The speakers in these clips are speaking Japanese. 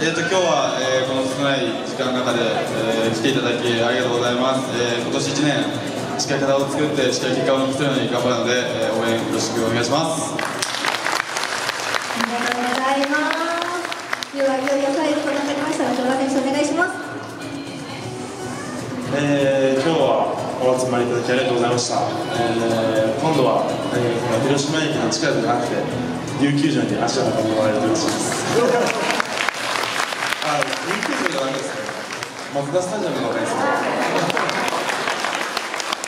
えーと、今日は、えー、この少ない時間の中で、えー、来ていただきありがとうございます、えー、今年1年しっかり体を作ってしっかり結果を残せるように頑張るので、え応援よろしくお願いします。ありがとうございます。ではいよいよ最後となりましたので選手お願いします。えー、今日はお集まりいただきありがとうございました、えー、今度は、えー、この広島駅の近くじゃなくて琉球城に足を運んでもらえると嬉しいですあ、琉球場じゃないですね。マツダスタジアムの方がいいですね。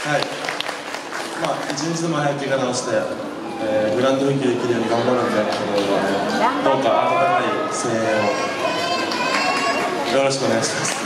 はい。まあ、一日でも早く怪我をして、えー、グランド復帰できるように頑張るんで、どうか温かい声援をよろしくお願いします。